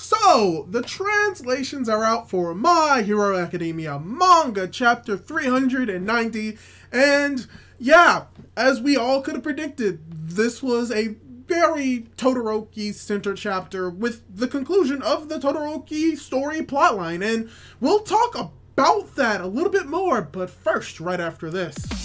So, the translations are out for My Hero Academia manga chapter 390, and yeah, as we all could have predicted, this was a very Todoroki center chapter with the conclusion of the Todoroki story plotline, and we'll talk about that a little bit more, but first, right after this.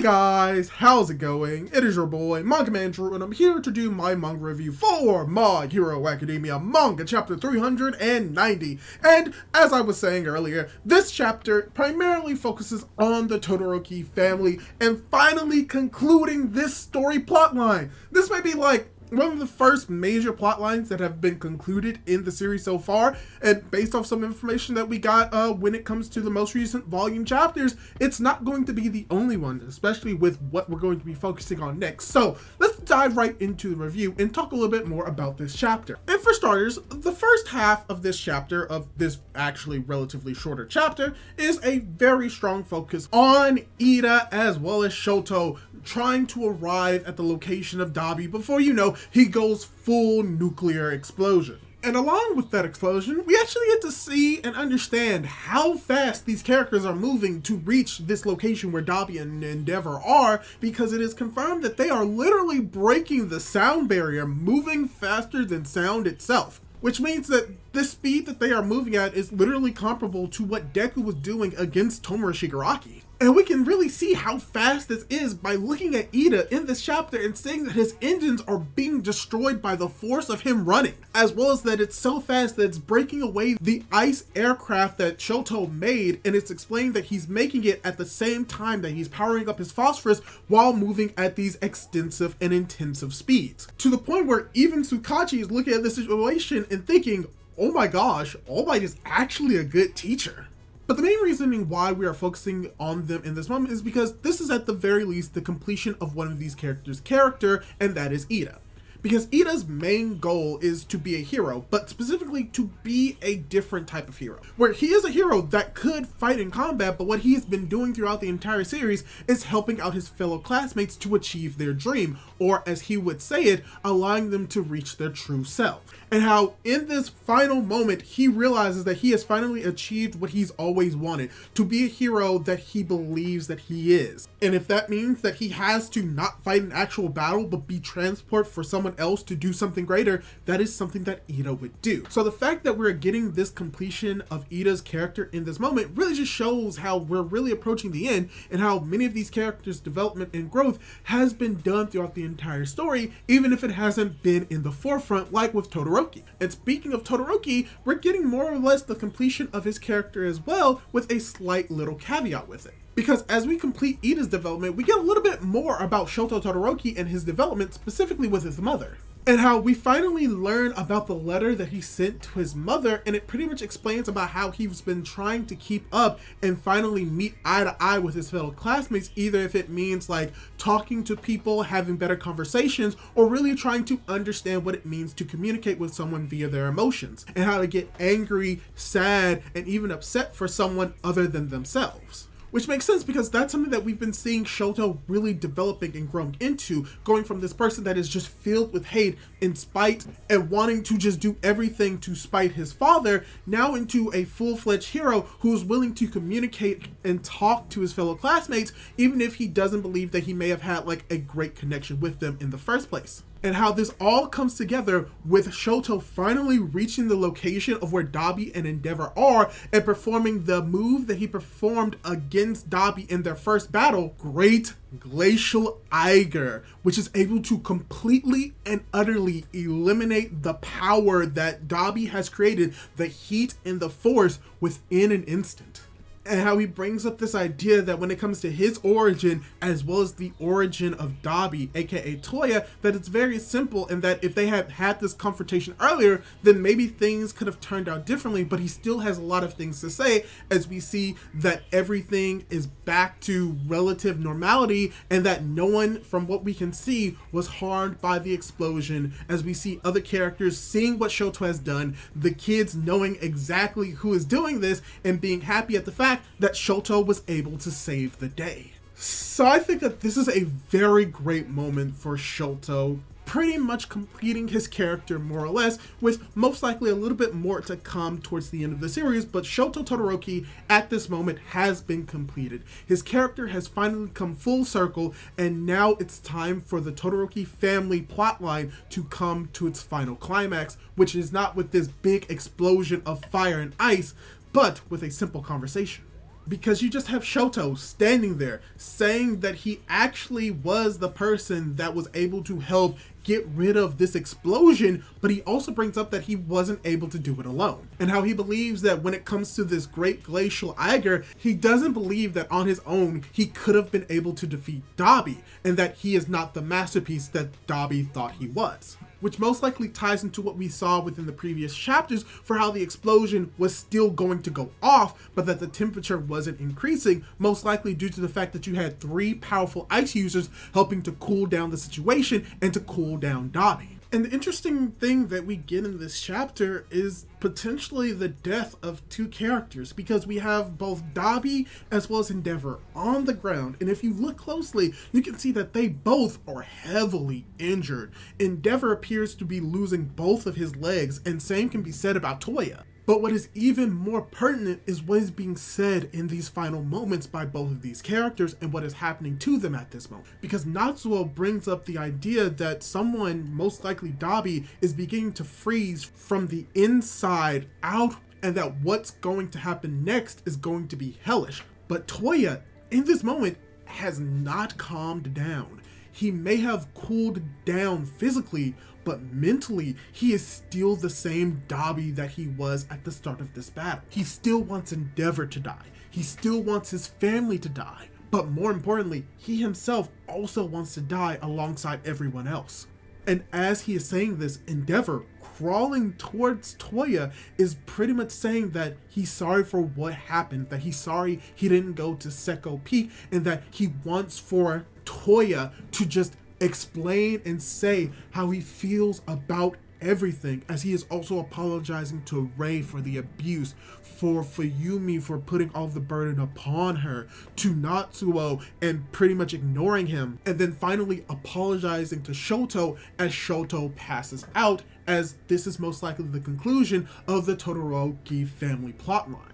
Hey guys, how's it going? It is your boy, Manga Man Drew, and I'm here to do my manga review for My Hero Academia manga chapter 390. And as I was saying earlier, this chapter primarily focuses on the Todoroki family and finally concluding this story plotline. This may be like one of the first major plot lines that have been concluded in the series so far, and based off some information that we got uh, when it comes to the most recent volume chapters, it's not going to be the only one, especially with what we're going to be focusing on next. So let's dive right into the review and talk a little bit more about this chapter. And for starters, the first half of this chapter, of this actually relatively shorter chapter, is a very strong focus on Iida as well as Shoto trying to arrive at the location of Dabi before you know he goes full nuclear explosion. And along with that explosion, we actually get to see and understand how fast these characters are moving to reach this location where Dabi and Endeavor are, because it is confirmed that they are literally breaking the sound barrier, moving faster than sound itself. Which means that the speed that they are moving at is literally comparable to what Deku was doing against Tomura Shigaraki. And we can really see how fast this is by looking at Iida in this chapter and seeing that his engines are being destroyed by the force of him running, as well as that it's so fast that it's breaking away the ice aircraft that Shoto made, and it's explained that he's making it at the same time that he's powering up his phosphorus while moving at these extensive and intensive speeds. To the point where even Tsukauchi is looking at the situation and thinking, oh my gosh, All Might is actually a good teacher. But the main reasoning why we are focusing on them in this moment is because this is at the very least the completion of one of these characters' character, and that is Iida. Because Iida's main goal is to be a hero, but specifically to be a different type of hero. Where he is a hero that could fight in combat, but what he has been doing throughout the entire series is helping out his fellow classmates to achieve their dream, or as he would say it, allowing them to reach their true self and how in this final moment he realizes that he has finally achieved what he's always wanted to be a hero that he believes that he is and if that means that he has to not fight an actual battle but be transport for someone else to do something greater that is something that Iida would do so the fact that we're getting this completion of Iida's character in this moment really just shows how we're really approaching the end and how many of these characters development and growth has been done throughout the entire story even if it hasn't been in the forefront like with Todoroki Todoroki. And speaking of Todoroki, we're getting more or less the completion of his character as well, with a slight little caveat with it. Because as we complete Iida's development, we get a little bit more about Shoto Todoroki and his development, specifically with his mother. And how we finally learn about the letter that he sent to his mother and it pretty much explains about how he's been trying to keep up and finally meet eye to eye with his fellow classmates either if it means like talking to people having better conversations or really trying to understand what it means to communicate with someone via their emotions and how to get angry sad and even upset for someone other than themselves which makes sense because that's something that we've been seeing Shoto really developing and growing into, going from this person that is just filled with hate and spite and wanting to just do everything to spite his father, now into a full-fledged hero who's willing to communicate and talk to his fellow classmates, even if he doesn't believe that he may have had like a great connection with them in the first place and how this all comes together with Shoto finally reaching the location of where Dabi and Endeavor are and performing the move that he performed against Dabi in their first battle, Great Glacial Eiger, which is able to completely and utterly eliminate the power that Dabi has created, the heat and the force within an instant and how he brings up this idea that when it comes to his origin as well as the origin of Dabi, aka Toya, that it's very simple and that if they had had this confrontation earlier, then maybe things could have turned out differently, but he still has a lot of things to say as we see that everything is back to relative normality and that no one, from what we can see, was harmed by the explosion. As we see other characters seeing what Shoto has done, the kids knowing exactly who is doing this and being happy at the fact that Shoto was able to save the day. So I think that this is a very great moment for Shoto pretty much completing his character more or less, with most likely a little bit more to come towards the end of the series, but Shoto Todoroki at this moment has been completed. His character has finally come full circle, and now it's time for the Todoroki family plotline to come to its final climax, which is not with this big explosion of fire and ice, but with a simple conversation because you just have Shoto standing there saying that he actually was the person that was able to help get rid of this explosion, but he also brings up that he wasn't able to do it alone. And how he believes that when it comes to this great glacial Eiger, he doesn't believe that on his own he could have been able to defeat Dabi, and that he is not the masterpiece that Dabi thought he was which most likely ties into what we saw within the previous chapters for how the explosion was still going to go off, but that the temperature wasn't increasing, most likely due to the fact that you had three powerful ice users helping to cool down the situation and to cool down Dabi. And the interesting thing that we get in this chapter is potentially the death of two characters because we have both Dabi as well as Endeavor on the ground. And if you look closely, you can see that they both are heavily injured. Endeavor appears to be losing both of his legs, and same can be said about Toya. But what is even more pertinent is what is being said in these final moments by both of these characters and what is happening to them at this moment. Because Natsuo brings up the idea that someone, most likely Dabi, is beginning to freeze from the inside out and that what's going to happen next is going to be hellish. But Toya, in this moment, has not calmed down. He may have cooled down physically, but mentally, he is still the same Dabi that he was at the start of this battle. He still wants Endeavor to die. He still wants his family to die. But more importantly, he himself also wants to die alongside everyone else. And as he is saying this, Endeavor, crawling towards Toya, is pretty much saying that he's sorry for what happened, that he's sorry he didn't go to Sekoto Peak, and that he wants for Toya to just explain and say how he feels about everything as he is also apologizing to Rei for the abuse, for Fuyumi for putting all the burden upon her, to Natsuo uh, and pretty much ignoring him, and then finally apologizing to Shoto as Shoto passes out as this is most likely the conclusion of the Todoroki family plotline.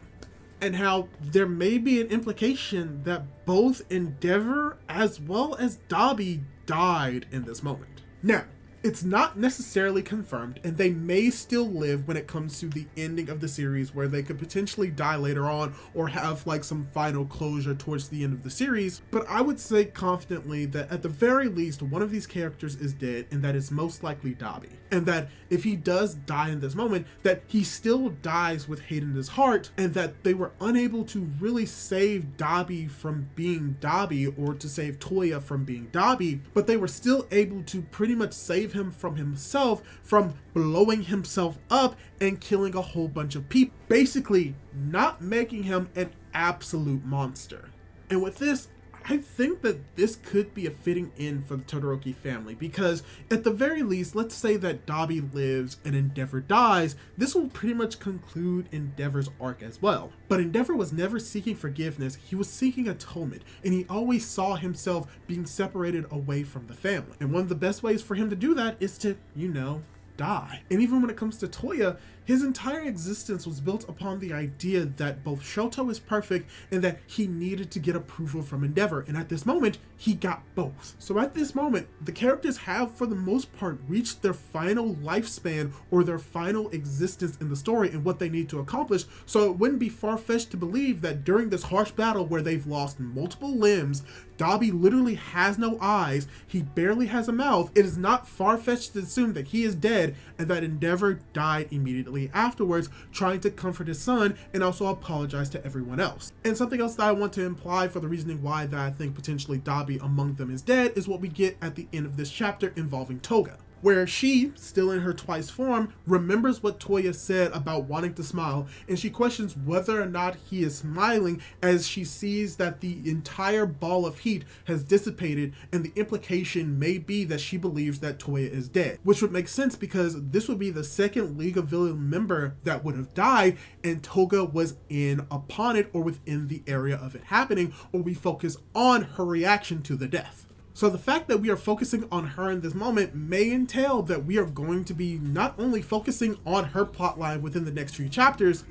And how there may be an implication that both Endeavor as well as Dabi died in this moment. Now, it's not necessarily confirmed, and they may still live when it comes to the ending of the series, where they could potentially die later on or have like some final closure towards the end of the series. But I would say confidently that at the very least, one of these characters is dead, and that is most likely Dabi. And that if he does die in this moment, that he still dies with hate in his heart, and that they were unable to really save Dabi from being Dabi or to save Toya from being Dabi, but they were still able to pretty much save him from himself from blowing himself up and killing a whole bunch of people. Basically, not making him an absolute monster. And with this, I think that this could be a fitting end for the Todoroki family because at the very least, let's say that Dabi lives and Endeavor dies, this will pretty much conclude Endeavor's arc as well. But Endeavor was never seeking forgiveness, he was seeking atonement, and he always saw himself being separated away from the family. And one of the best ways for him to do that is to, you know, die. And even when it comes to Toya, his entire existence was built upon the idea that both Shoto is perfect and that he needed to get approval from Endeavor. And at this moment, he got both. So at this moment, the characters have, for the most part, reached their final lifespan or their final existence in the story and what they need to accomplish. So it wouldn't be far fetched to believe that during this harsh battle where they've lost multiple limbs, Dabi literally has no eyes, he barely has a mouth, it is not far fetched to assume that he is dead and that Endeavor died immediately afterwards, trying to comfort his son and also apologize to everyone else. And something else that I want to imply for the reasoning why that I think potentially Dabi among them is dead is what we get at the end of this chapter involving Toga. Where she, still in her twice form, remembers what Toya said about wanting to smile, and she questions whether or not he is smiling as she sees that the entire ball of heat has dissipated, and the implication may be that she believes that Toya is dead, which would make sense because this would be the second League of Villain member that would have died, and Toga was in upon it or within the area of it happening, or we focus on her reaction to the death. So the fact that we are focusing on her in this moment may entail that we are going to be not only focusing on her plotline within the next few chapters,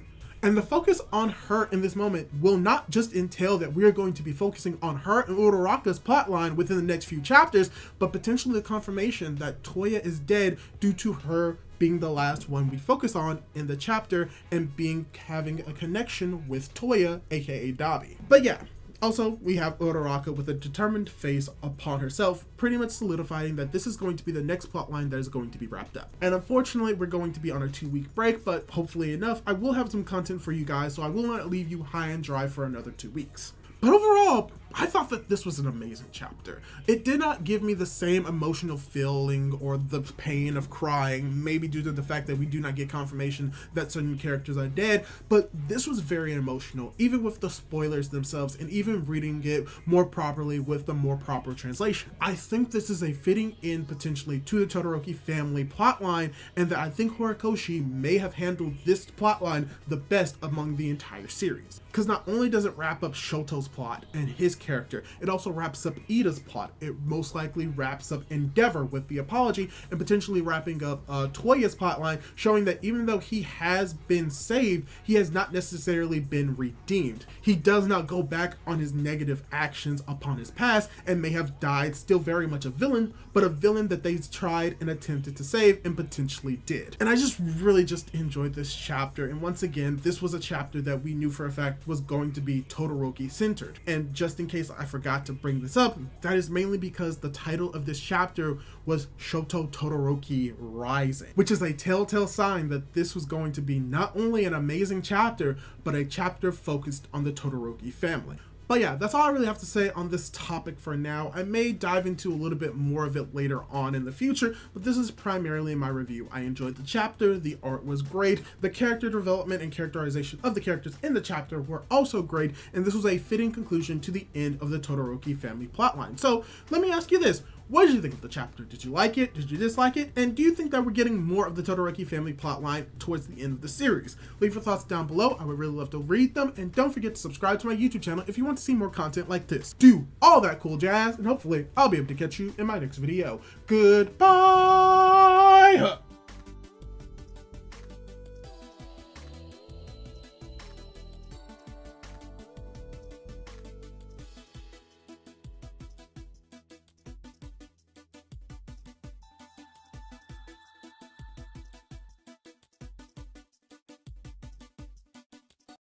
and the focus on her in this moment will not just entail that we are going to be focusing on her and Uraraka's plotline within the next few chapters, but potentially the confirmation that Toya is dead due to her being the last one we focus on in the chapter and being having a connection with Toya, aka Dabi. But yeah, also, we have Uraraka with a determined face upon herself, pretty much solidifying that this is going to be the next plotline that is going to be wrapped up. And unfortunately, we're going to be on a two week break, but hopefully enough, I will have some content for you guys, so I will not leave you high and dry for another two weeks. But overall, I thought that this was an amazing chapter. It did not give me the same emotional feeling or the pain of crying, maybe due to the fact that we do not get confirmation that certain characters are dead, but this was very emotional, even with the spoilers themselves and even reading it more properly with the more proper translation. I think this is a fitting in potentially to the Todoroki family plotline, and that I think Horikoshi may have handled this plotline the best among the entire series. Because not only does it wrap up Shoto's plot and his character. It also wraps up Iida's plot. It most likely wraps up Endeavor with the apology and potentially wrapping up uh, Toya's plotline, showing that even though he has been saved, he has not necessarily been redeemed. He does not go back on his negative actions upon his past and may have died still very much a villain, but a villain that they tried and attempted to save and potentially did. And I just really just enjoyed this chapter. And once again, this was a chapter that we knew for a fact was going to be Todoroki centered. And just in case I forgot to bring this up, that is mainly because the title of this chapter was Shoto Todoroki Rising, which is a telltale sign that this was going to be not only an amazing chapter, but a chapter focused on the Todoroki family. But yeah, that's all I really have to say on this topic for now. I may dive into a little bit more of it later on in the future, but this is primarily my review. I enjoyed the chapter, the art was great, the character development and characterization of the characters in the chapter were also great, and this was a fitting conclusion to the end of the Todoroki family plotline. So let me ask you this, what did you think of the chapter? Did you like it? Did you dislike it? And do you think that we're getting more of the Todoroki family plotline towards the end of the series? Leave your thoughts down below. I would really love to read them. And don't forget to subscribe to my YouTube channel if you want to see more content like this. Do all that cool jazz, and hopefully I'll be able to catch you in my next video. Goodbye!